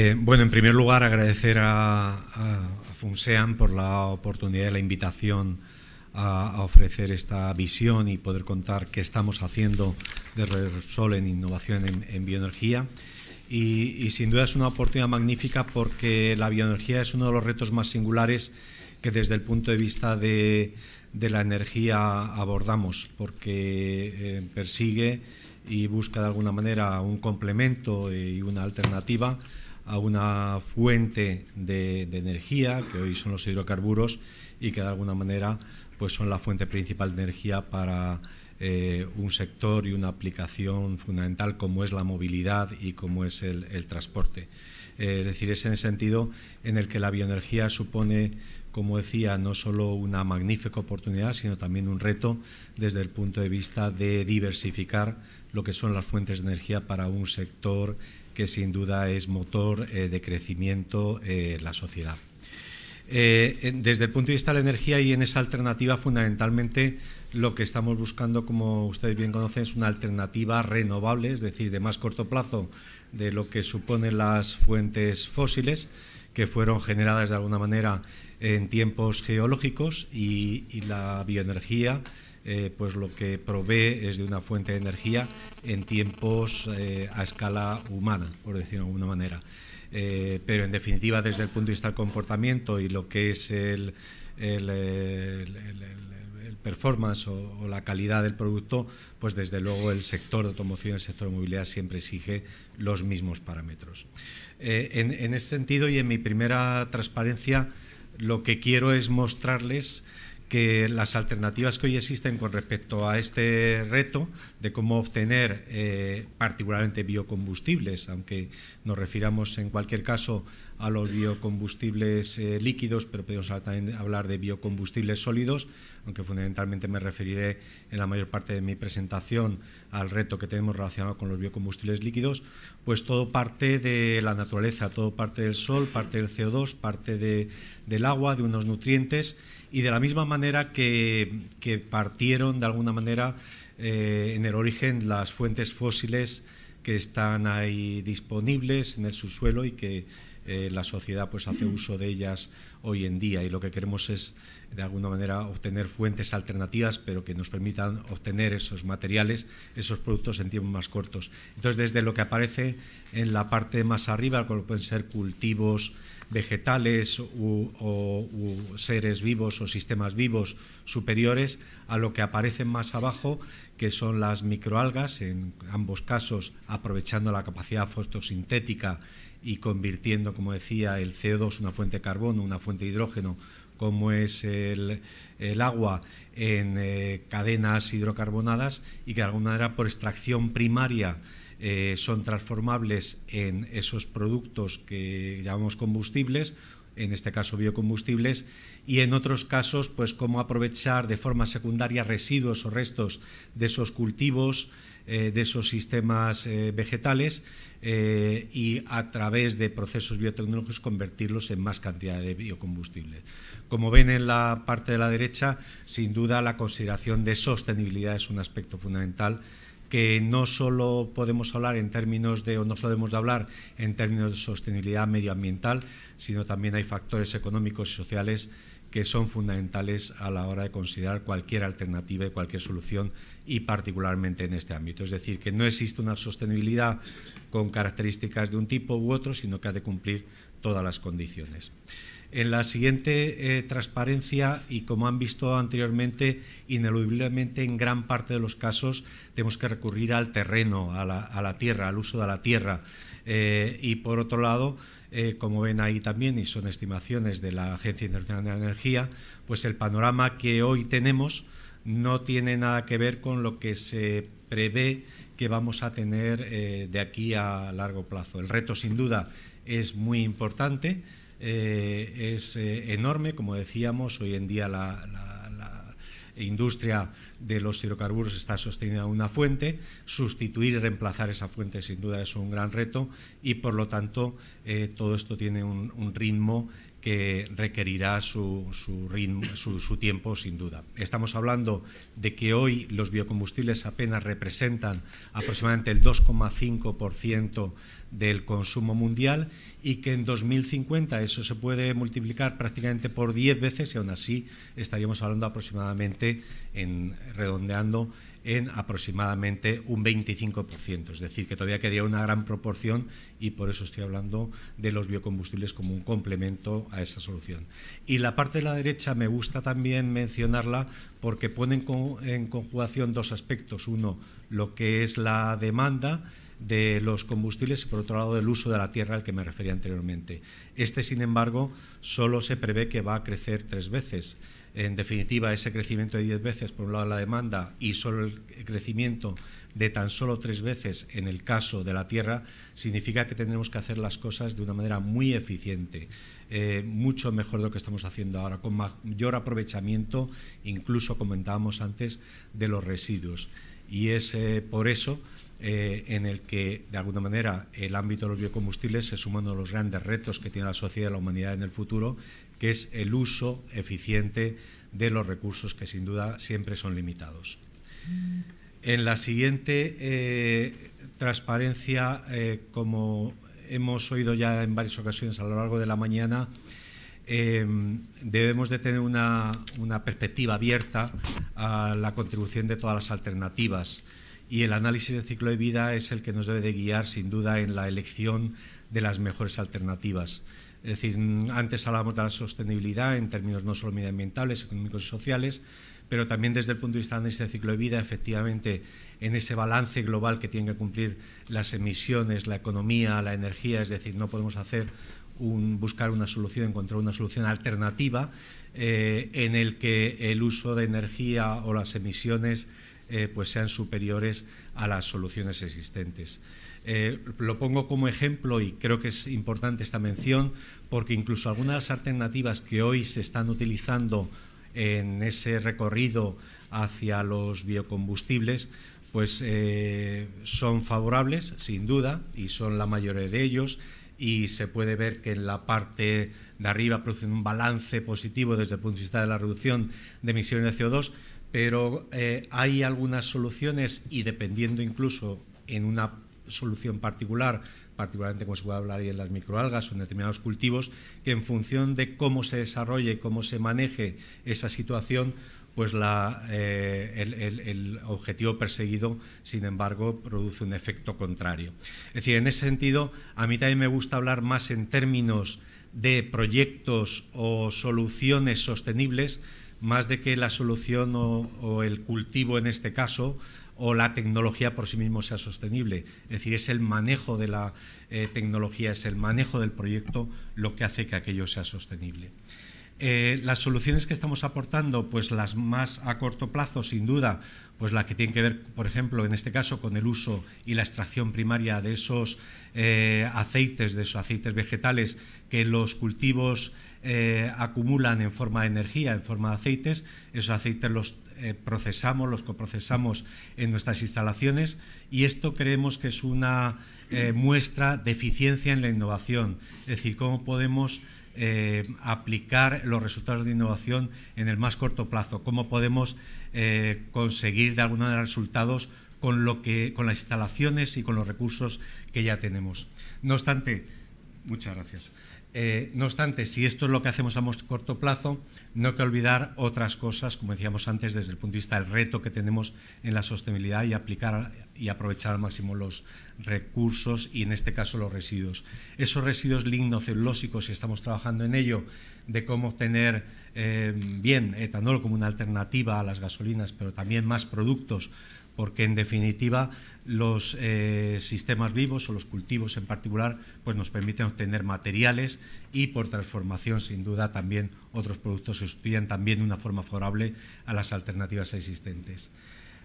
Eh, bueno, en primer lugar, agradecer a, FUNSEAM por la oportunidad y la invitación a, ofrecer esta visión y poder contar qué estamos haciendo de Repsol en innovación en, bioenergía. Y, sin duda es una oportunidad magnífica porque la bioenergía es uno de los retos más singulares que desde el punto de vista de, la energía abordamos, porque eh, persigue y busca de alguna manera un complemento y una alternativa a una fuente de, energía, que hoy son los hidrocarburos, y que de alguna manera pues son la fuente principal de energía para eh, un sector y una aplicación fundamental como es la movilidad y como es el, transporte. Eh, es decir, es en el sentido en el que la bioenergía supone, como decía, no solo una magnífica oportunidad, sino también un reto desde el punto de vista de diversificar lo que son las fuentes de energía para un sector que sin duda es motor eh, de crecimiento en eh, la sociedad. Eh, desde el punto de vista de la energía y en esa alternativa fundamentalmente lo que estamos buscando, como ustedes bien conocen, es una alternativa renovable, es decir, de más corto plazo de lo que suponen las fuentes fósiles que fueron generadas de alguna manera en tiempos geológicos y la bioenergía eh, pues lo que provee es de una fuente de energía en tiempos eh, a escala humana, por decirlo de alguna manera. Eh, pero en definitiva, desde el punto de vista del comportamiento y lo que es el, performance o, la calidad del producto, pues desde luego el sector de automoción el sector de movilidad siempre exige los mismos parámetros. en ese sentido y en mi primera transparencia, lo que quiero es mostrarles que las alternativas que hoy existen con respecto a este reto de cómo obtener eh, particularmente biocombustibles, aunque nos refiramos en cualquier caso a los biocombustibles eh, líquidos, pero podemos también hablar de biocombustibles sólidos, aunque fundamentalmente me referiré en la mayor parte de mi presentación al reto que tenemos relacionado con los biocombustibles líquidos, pues todo parte de la naturaleza, todo parte del sol, parte del CO2, parte del agua, de unos nutrientes y de la misma manera que, partieron de alguna manera eh, en el origen las fuentes fósiles que están ahí disponibles en el subsuelo y que eh, la sociedad pues hace uso de ellas hoy en día y lo que queremos es de alguna manera obtener fuentes alternativas pero que nos permitan obtener esos materiales, esos productos en tiempos más cortos. Entonces desde lo que aparece en la parte más arriba, como pueden ser cultivos vegetales o seres vivos o sistemas vivos superiores a lo que aparecen más abajo que son las microalgas, en ambos casos aprovechando la capacidad fotosintética y convirtiendo, como decía, el CO2, una fuente de carbono, una fuente de hidrógeno, como es el, agua, en eh, cadenas hidrocarbonadas y que de alguna manera por extracción primaria eh, son transformables en esos productos que llamamos combustibles, en este caso biocombustibles, y en otros casos, pues cómo aprovechar de forma secundaria residuos o restos de esos cultivos, eh, de esos sistemas vegetales, eh, y a través de procesos biotecnológicos convertirlos en más cantidad de biocombustible. Como ven en la parte de la derecha, sin duda la consideración de sostenibilidad es un aspecto fundamental que no solo podemos hablar en términos de, o no solo debemos de hablar en términos de sostenibilidad medioambiental, sino también hay factores económicos y sociales que son fundamentales a la hora de considerar cualquier alternativa y cualquier solución y particularmente en este ámbito. Es decir, que no existe una sostenibilidad con características de un tipo u otro, sino que ha de cumplir todas las condiciones. En la siguiente eh, transparencia, y como han visto anteriormente, ineludiblemente en gran parte de los casos tenemos que recurrir al terreno, a la, tierra, al uso de la tierra. Eh, y por otro lado, eh, como ven ahí también, y son estimaciones de la Agencia Internacional de Energía, pues el panorama que hoy tenemos no tiene nada que ver con lo que se prevé que vamos a tener de aquí a largo plazo. El reto, sin duda, es muy importante, eh, es enorme, como decíamos, hoy en día la industria de los hidrocarburos está sostenida en una fuente, sustituir y reemplazar esa fuente sin duda es un gran reto y por lo tanto eh, todo esto tiene un, ritmo que requerirá su, ritmo, su, tiempo sin duda. Estamos hablando de que hoy los biocombustibles apenas representan aproximadamente el 2,5% del consumo mundial y que en 2050 eso se puede multiplicar prácticamente por 10 veces y aún así estaríamos hablando aproximadamente, en, redondeando, en aproximadamente un 25%. Es decir, que todavía quedaría una gran proporción y por eso estoy hablando de los biocombustibles como un complemento a esa solución. Y la parte de la derecha me gusta también mencionarla porque ponen en conjugación dos aspectos. Uno, lo que es la demanda de los combustibles y por otro lado el uso de la tierra al que me refería anteriormente. Este, sin embargo, solo se prevé que va a crecer tres veces. En definitiva, ese crecimiento de diez veces por un lado la demanda y solo el crecimiento de tan solo tres veces en el caso de la tierra significa que tendremos que hacer las cosas de una manera muy eficiente, eh, mucho mejor de lo que estamos haciendo ahora, con mayor aprovechamiento, incluso comentábamos antes, de los residuos. Y es eh, por eso eh, en el que, de alguna manera, el ámbito de los biocombustibles se suma uno de los grandes retos que tiene la sociedad y la humanidad en el futuro, que es el uso eficiente de los recursos que sin duda siempre son limitados. En la siguiente eh, transparencia, eh, como hemos oído ya en varias ocasiones a lo largo de la mañana, debemos de tener una, una perspectiva abierta a la contribución de todas las alternativas y el análisis del ciclo de vida es el que nos debe de guiar sin duda en la elección de las mejores alternativas. Es decir, antes hablábamos de la sostenibilidad en términos no solo medioambientales, económicos y sociales, pero también desde el punto de vista del análisis del ciclo de vida, efectivamente, en ese balance global que tienen que cumplir las emisiones, la economía, la energía, es decir, no podemos hacer un, buscar una solución, encontrar una solución alternativa eh, en el que el uso de energía o las emisiones eh, pues sean superiores a las soluciones existentes. Eh, lo pongo como ejemplo y creo que es importante esta mención porque incluso algunas de las alternativas que hoy se están utilizando en ese recorrido hacia los biocombustibles pues eh, son favorables sin duda y son la mayoría de ellos y se puede ver que en la parte de arriba producen un balance positivo desde el punto de vista de la reducción de emisiones de CO2 pero eh, hay algunas soluciones y dependiendo incluso en una solución particular, particularmente como se puede hablar en las microalgas o en determinados cultivos, que en función de cómo se desarrolle y cómo se maneje esa situación, pues eh, el, objetivo perseguido, sin embargo, produce un efecto contrario. Es decir, en ese sentido, a mí también me gusta hablar más en términos de proyectos o soluciones sostenibles, más de que la solución o, el cultivo en este caso o la tecnología por sí mismo sea sostenible. Es decir, es el manejo de la eh, tecnología, es el manejo del proyecto lo que hace que aquello sea sostenible. Eh, las soluciones que estamos aportando, pues las más a corto plazo, sin duda, pues la que tiene que ver, por ejemplo, en este caso, con el uso y la extracción primaria de esos eh, aceites, de esos aceites vegetales que los cultivos eh, acumulan en forma de energía, en forma de aceites. Esos aceites los procesamos, los coprocesamos en nuestras instalaciones y esto creemos que es una muestra de eficiencia en la innovación. Es decir, cómo podemos eh, aplicar los resultados de innovación en el más corto plazo, cómo podemos eh, conseguir de alguna manera resultados con, lo que, con las instalaciones y con los recursos que ya tenemos. No obstante, muchas gracias. Eh, no obstante, si esto es lo que hacemos a corto plazo, no hay que olvidar otras cosas, como decíamos antes, desde el punto de vista del reto que tenemos en la sostenibilidad y aplicar y aprovechar al máximo los recursos y, en este caso, los residuos. Esos residuos lignocelulósicos, y estamos trabajando en ello, de cómo obtener eh, bien etanol como una alternativa a las gasolinas, pero también más productos porque en definitiva los eh, sistemas vivos o los cultivos en particular pues nos permiten obtener materiales y por transformación sin duda también otros productos sustituyen también de una forma favorable a las alternativas existentes.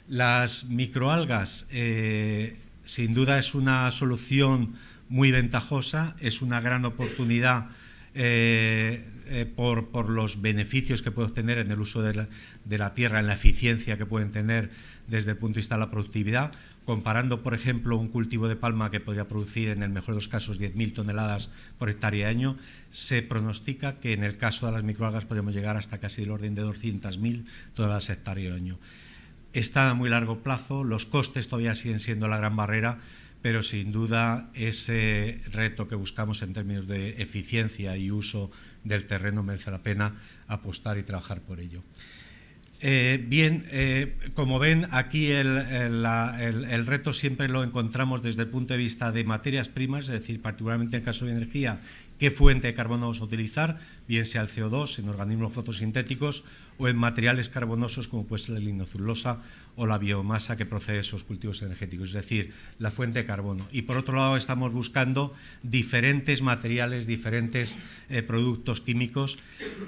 Las microalgas eh, sin duda es una solución muy ventajosa, es una gran oportunidad eh, por, los beneficios que puede obtener en el uso de la, tierra, en la eficiencia que pueden tener desde el punto de vista de la productividad, comparando, por ejemplo, un cultivo de palma que podría producir en el mejor de los casos 10.000 toneladas por hectárea año, se pronostica que en el caso de las microalgas podríamos llegar hasta casi el orden de 200.000 toneladas hectárea año. Está a muy largo plazo, los costes todavía siguen siendo la gran barrera, pero sin duda ese reto que buscamos en términos de eficiencia y uso del terreno merece la pena apostar y trabajar por ello. Eh, bien, eh, como ven, aquí el, el, reto siempre lo encontramos desde el punto de vista de materias primas, es decir, particularmente en el caso de energía, qué fuente de carbono vamos a utilizar, bien sea el CO2 en organismos fotosintéticos o en materiales carbonosos como puede ser la linocelulosa o la biomasa que procede de esos cultivos energéticos, es decir, la fuente de carbono. Y por otro lado estamos buscando diferentes materiales, diferentes eh, productos químicos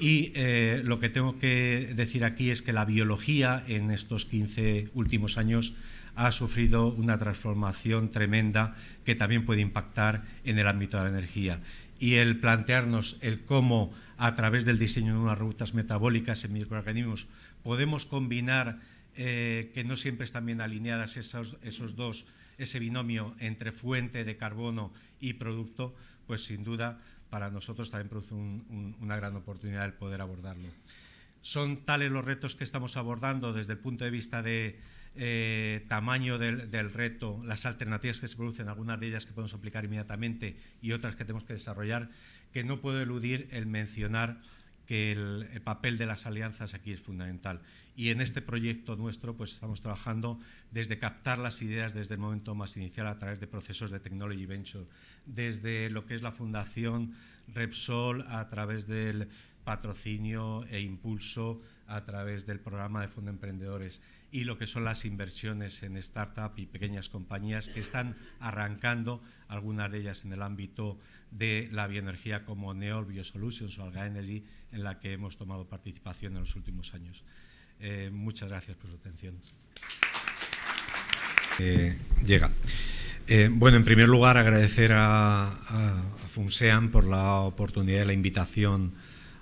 y eh, lo que tengo que decir aquí es que la biología en estos 15 últimos años ha sufrido una transformación tremenda que también puede impactar en el ámbito de la energía y el plantearnos el cómo a través del diseño de unas rutas metabólicas en microorganismos podemos combinar eh, que no siempre están bien alineadas esos, esos dos, ese binomio entre fuente de carbono y producto, pues sin duda para nosotros también produce una gran oportunidad el poder abordarlo. Son tales los retos que estamos abordando desde el punto de vista de, eh, tamaño del, reto, las alternativas que se producen, algunas de ellas que podemos aplicar inmediatamente y otras que tenemos que desarrollar, que no puedo eludir el mencionar que el, papel de las alianzas aquí es fundamental. Y en este proyecto nuestro pues estamos trabajando desde captar las ideas desde el momento más inicial a través de procesos de Technology Venture, desde lo que es la Fundación Repsol a través del patrocinio e impulso a través del programa de Fondo Emprendedores y lo que son las inversiones en startup y pequeñas compañías que están arrancando, algunas de ellas en el ámbito de la bioenergía como Neol Biosolutions o Alga Energy, en la que hemos tomado participación en los últimos años. Eh, muchas gracias por su atención. Eh, llega. Eh, bueno, en primer lugar, agradecer a, a, Funsean por la oportunidad y la invitación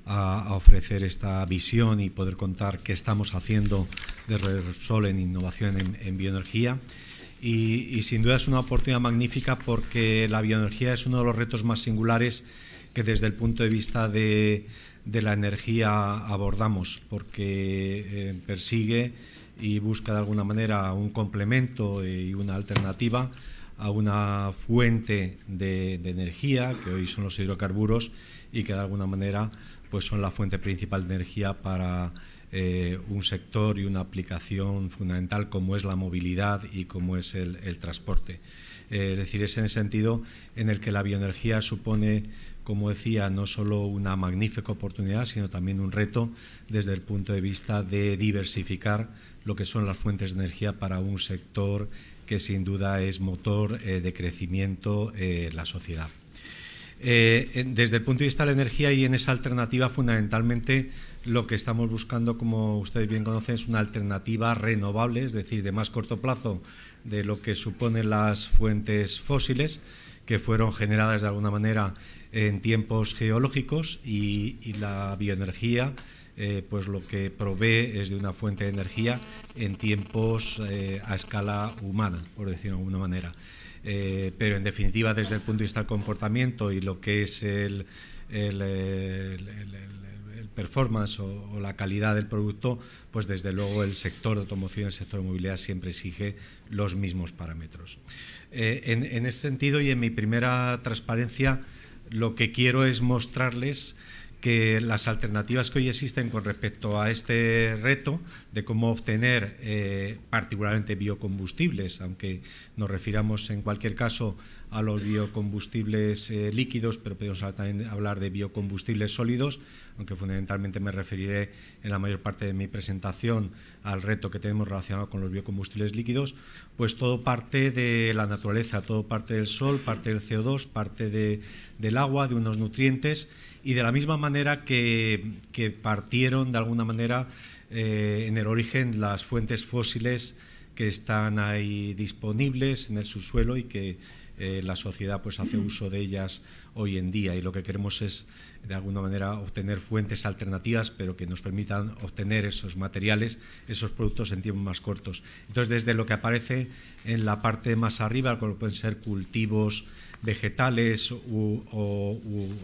a, ofrecer esta visión y poder contar qué estamos haciendo de Repsol en innovación en, bioenergía. Y, sin duda es una oportunidad magnífica porque la bioenergía es uno de los retos más singulares que desde el punto de vista de, la energía abordamos, porque eh, persigue y busca de alguna manera un complemento y una alternativa a una fuente de, de energía, que hoy son los hidrocarburos, y que de alguna manera pues son la fuente principal de energía para eh, un sector y una aplicación fundamental como es la movilidad y como es el, transporte. Eh, es decir, es en el sentido en el que la bioenergía supone, como decía, no solo una magnífica oportunidad, sino también un reto desde el punto de vista de diversificar lo que son las fuentes de energía para un sector que sin duda es motor eh, de crecimiento en la sociedad. Eh, desde el punto de vista de la energía y en esa alternativa, fundamentalmente lo que estamos buscando, como ustedes bien conocen, es una alternativa renovable, es decir, de más corto plazo de lo que suponen las fuentes fósiles que fueron generadas de alguna manera en tiempos geológicos y, la bioenergía, eh, pues lo que provee es de una fuente de energía en tiempos eh, a escala humana, por decirlo de alguna manera. Eh, pero en definitiva desde el punto de vista del comportamiento y lo que es el, performance o, la calidad del producto, pues desde luego el sector de automoción, el sector de movilidad siempre exige los mismos parámetros. Eh, en ese sentido y en mi primera transparencia, lo que quiero es mostrarles que las alternativas que hoy existen con respecto a este reto de cómo obtener eh, particularmente biocombustibles, aunque nos refiramos en cualquier caso a los biocombustibles eh, líquidos, pero podemos también hablar de biocombustibles sólidos, aunque fundamentalmente me referiré en la mayor parte de mi presentación al reto que tenemos relacionado con los biocombustibles líquidos, pues todo parte de la naturaleza, todo parte del sol, parte del CO2, parte del agua, de unos nutrientes y de la misma manera que, partieron de alguna manera eh, en el origen las fuentes fósiles que están ahí disponibles en el subsuelo y que eh, la sociedad pues hace uso de ellas hoy en día y lo que queremos es de alguna manera obtener fuentes alternativas pero que nos permitan obtener esos materiales, esos productos en tiempos más cortos. Entonces desde lo que aparece en la parte más arriba, como pueden ser cultivos vegetales o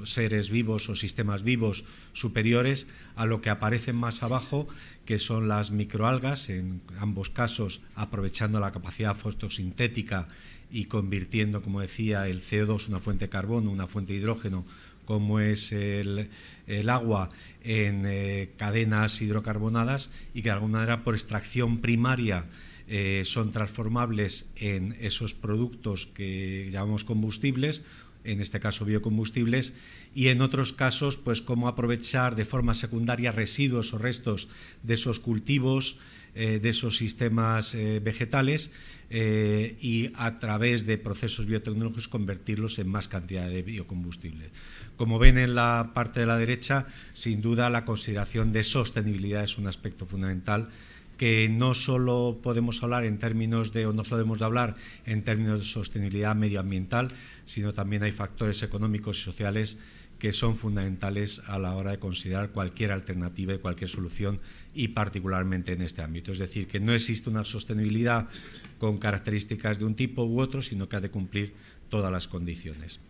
seres vivos o sistemas vivos superiores a lo que aparecen más abajo, que son las microalgas, en ambos casos aprovechando la capacidad fotosintética y convirtiendo, como decía, el CO2, una fuente de carbono, una fuente de hidrógeno, como es el, agua, en eh, cadenas hidrocarbonadas y que de alguna manera por extracción primaria eh, son transformables en esos productos que llamamos combustibles, en este caso biocombustibles, y en otros casos, pues cómo aprovechar de forma secundaria residuos o restos de esos cultivos, eh, de esos sistemas vegetales eh, y a través de procesos biotecnológicos convertirlos en más cantidad de biocombustible. Como ven en la parte de la derecha, sin duda la consideración de sostenibilidad es un aspecto fundamental que no solo podemos hablar en términos de, o no solo debemos de hablar en términos de sostenibilidad medioambiental, sino también hay factores económicos y sociales que son fundamentales a la hora de considerar cualquier alternativa y cualquier solución y particularmente en este ámbito. Es decir, que no existe una sostenibilidad con características de un tipo u otro, sino que ha de cumplir todas las condiciones.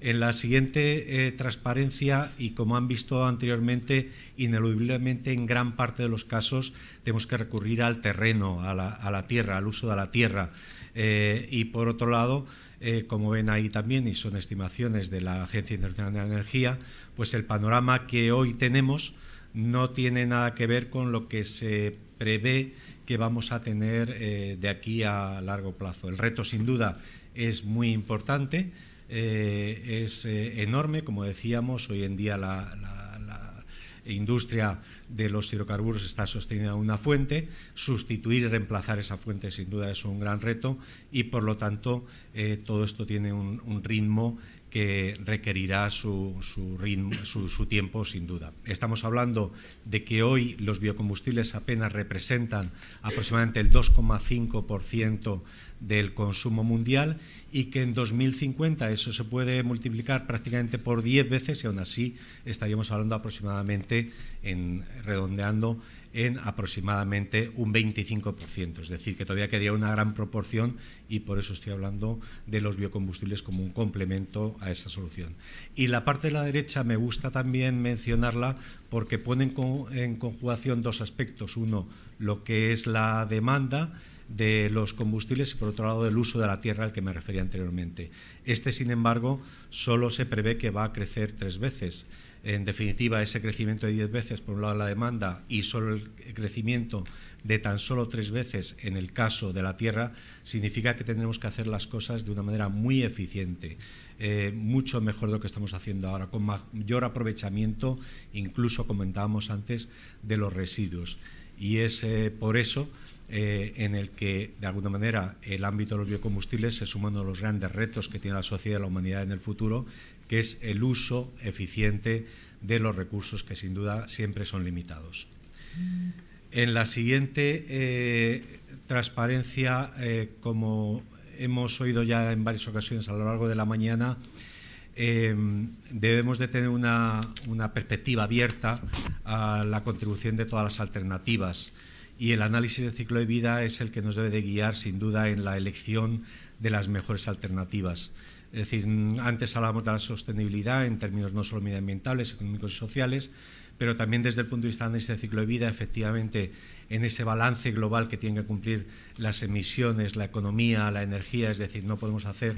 En la siguiente eh, transparencia, y como han visto anteriormente, ineludiblemente en gran parte de los casos tenemos que recurrir al terreno, a la, tierra, al uso de la tierra. Eh, y por otro lado, eh, como ven ahí también, y son estimaciones de la Agencia Internacional de la Energía, pues el panorama que hoy tenemos no tiene nada que ver con lo que se prevé que vamos a tener de aquí a largo plazo. El reto, sin duda, es muy importante, eh, es enorme, como decíamos, hoy en día la industria de los hidrocarburos está sostenida en una fuente, sustituir y reemplazar esa fuente sin duda es un gran reto y por lo tanto eh, todo esto tiene un, ritmo que requerirá su, su, tiempo sin duda. Estamos hablando de que hoy los biocombustibles apenas representan aproximadamente el 2,5% del consumo mundial y que en 2050 eso se puede multiplicar prácticamente por 10 veces y aún así estaríamos hablando aproximadamente, en, redondeando, en aproximadamente un 25%. Es decir, que todavía quedaría una gran proporción y por eso estoy hablando de los biocombustibles como un complemento a esa solución. Y la parte de la derecha me gusta también mencionarla porque pone en conjugación dos aspectos. Uno, lo que es la demanda de los combustibles y por otro lado del uso de la tierra al que me refería anteriormente. Este, sin embargo, solo se prevé que va a crecer tres veces. En definitiva, ese crecimiento de diez veces, por un lado, la demanda y solo el crecimiento de tan solo tres veces en el caso de la tierra, significa que tendremos que hacer las cosas de una manera muy eficiente, eh, mucho mejor de lo que estamos haciendo ahora, con mayor aprovechamiento, incluso comentábamos antes, de los residuos. Y es eh, por eso eh, en el que, de alguna manera, el ámbito de los biocombustibles se suma uno de los grandes retos que tiene la sociedad y la humanidad en el futuro, que es el uso eficiente de los recursos que, sin duda, siempre son limitados. En la siguiente eh, transparencia, eh, como hemos oído ya en varias ocasiones a lo largo de la mañana, debemos de tener una, una perspectiva abierta a la contribución de todas las alternativas y el análisis del ciclo de vida es el que nos debe de guiar sin duda en la elección de las mejores alternativas. Es decir, antes hablábamos de la sostenibilidad en términos no solo medioambientales, económicos y sociales, pero también desde el punto de vista del análisis del ciclo de vida, efectivamente, en ese balance global que tienen que cumplir las emisiones, la economía, la energía, es decir, no podemos hacer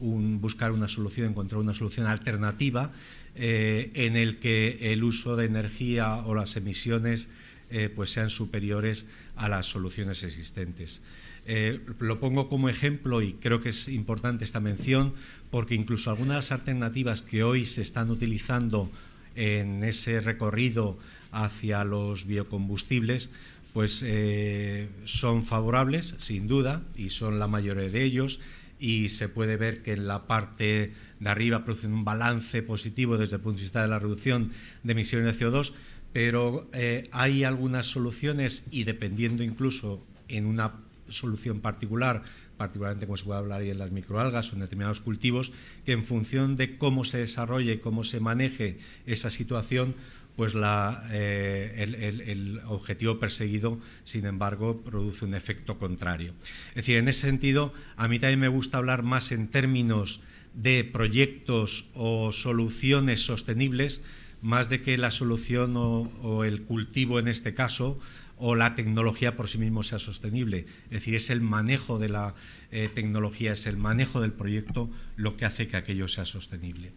un, buscar una solución, encontrar una solución alternativa eh, en el que el uso de energía o las emisiones eh, pues sean superiores a las soluciones existentes. Eh, lo pongo como ejemplo y creo que es importante esta mención porque incluso algunas de las alternativas que hoy se están utilizando en ese recorrido hacia los biocombustibles pues eh, son favorables sin duda y son la mayoría de ellos y se puede ver que en la parte de arriba producen un balance positivo desde el punto de vista de la reducción de emisiones de CO2 pero eh, hay algunas soluciones y dependiendo incluso en una solución particular, particularmente como se puede hablar en las microalgas o en determinados cultivos, que en función de cómo se desarrolle, cómo se maneje esa situación, pues eh, el, objetivo perseguido, sin embargo, produce un efecto contrario. Es decir, en ese sentido, a mí también me gusta hablar más en términos de proyectos o soluciones sostenibles más de que la solución o, el cultivo en este caso o la tecnología por sí mismo sea sostenible. Es decir, es el manejo de la eh, tecnología, es el manejo del proyecto lo que hace que aquello sea sostenible.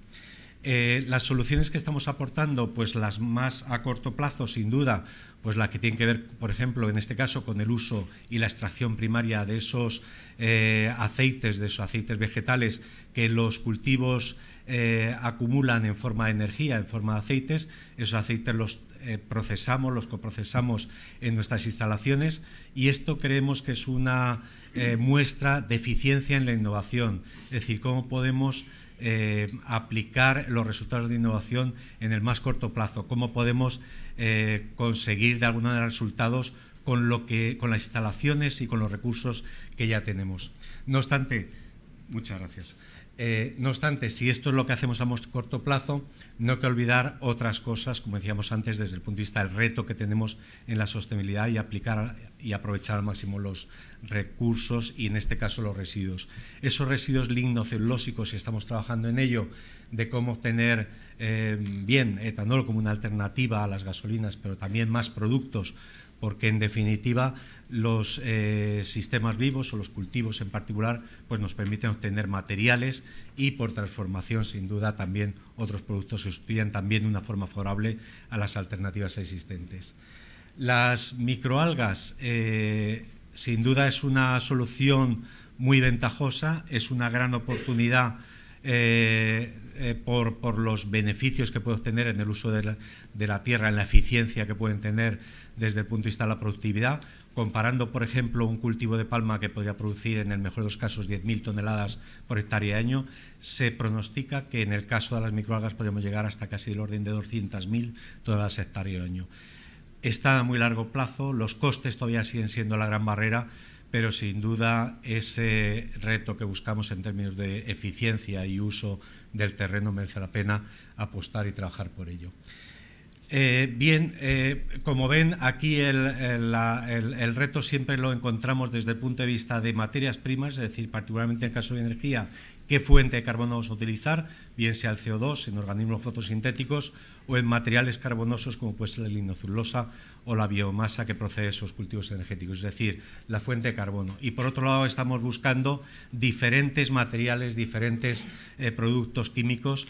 Eh, las soluciones que estamos aportando, pues las más a corto plazo, sin duda, pues la que tiene que ver, por ejemplo, en este caso, con el uso y la extracción primaria de esos eh, aceites, de esos aceites vegetales que los cultivos eh, acumulan en forma de energía, en forma de aceites. Esos aceites los procesamos, los coprocesamos en nuestras instalaciones y esto creemos que es una muestra de eficiencia en la innovación, es decir, cómo podemos eh, aplicar los resultados de innovación en el más corto plazo, cómo podemos eh, conseguir de alguna manera resultados con, lo que, con las instalaciones y con los recursos que ya tenemos. No obstante, muchas gracias. Eh, no obstante, si esto es lo que hacemos a corto plazo, no hay que olvidar otras cosas, como decíamos antes, desde el punto de vista del reto que tenemos en la sostenibilidad y aplicar y aprovechar al máximo los recursos y, en este caso, los residuos. Esos residuos lignocelulósicos, y estamos trabajando en ello, de cómo obtener eh, bien etanol como una alternativa a las gasolinas, pero también más productos porque en definitiva los eh, sistemas vivos o los cultivos en particular pues nos permiten obtener materiales y por transformación sin duda también otros productos que sustituyen también de una forma favorable a las alternativas existentes. Las microalgas eh, sin duda es una solución muy ventajosa, es una gran oportunidad eh, por, los beneficios que puede obtener en el uso de la, tierra, en la eficiencia que pueden tener desde el punto de vista de la productividad, comparando, por ejemplo, un cultivo de palma que podría producir, en el mejor de los casos, 10.000 toneladas por hectárea año, se pronostica que en el caso de las microalgas podríamos llegar hasta casi el orden de 200.000 toneladas hectárea año. Está a muy largo plazo, los costes todavía siguen siendo la gran barrera, pero sin duda ese reto que buscamos en términos de eficiencia y uso del terreno merece la pena apostar y trabajar por ello. Eh, bien, eh, como ven, aquí el, reto siempre lo encontramos desde el punto de vista de materias primas, es decir, particularmente en el caso de energía, qué fuente de carbono vamos a utilizar, bien sea el CO2 en organismos fotosintéticos o en materiales carbonosos como puede ser la lignocelulosa o la biomasa que procede de esos cultivos energéticos, es decir, la fuente de carbono. Y por otro lado estamos buscando diferentes materiales, diferentes eh, productos químicos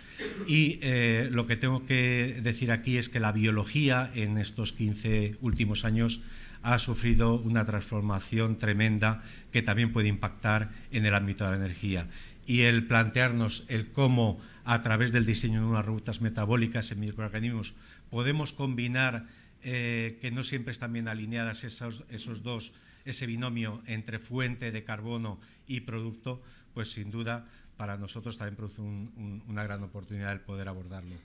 y eh, lo que tengo que decir aquí es que la biología en estos 15 últimos años ha sufrido una transformación tremenda que también puede impactar en el ámbito de la energía y el plantearnos el cómo a través del diseño de unas rutas metabólicas en microorganismos podemos combinar eh, que no siempre están bien alineadas esos, esos dos, ese binomio entre fuente de carbono y producto, pues sin duda para nosotros también produce una gran oportunidad el poder abordarlo.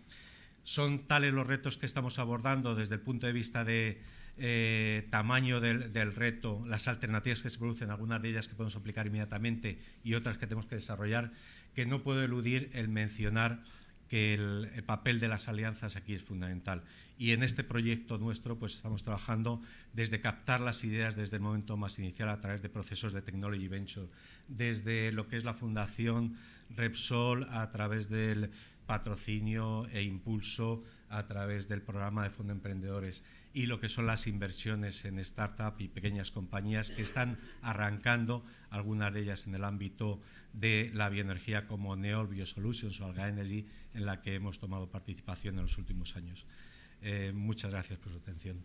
Son tales los retos que estamos abordando desde el punto de vista de, eh, tamaño del, reto, las alternativas que se producen, algunas de ellas que podemos aplicar inmediatamente y otras que tenemos que desarrollar, que no puedo eludir el mencionar que el, papel de las alianzas aquí es fundamental. Y en este proyecto nuestro pues estamos trabajando desde captar las ideas desde el momento más inicial a través de procesos de Technology Venture, desde lo que es la Fundación Repsol a través del patrocinio e impulso a través del programa de Fondo Emprendedores y lo que son las inversiones en startup y pequeñas compañías que están arrancando, algunas de ellas en el ámbito de la bioenergía como Neol Biosolutions o Alga Energy, en la que hemos tomado participación en los últimos años. Eh, muchas gracias por su atención.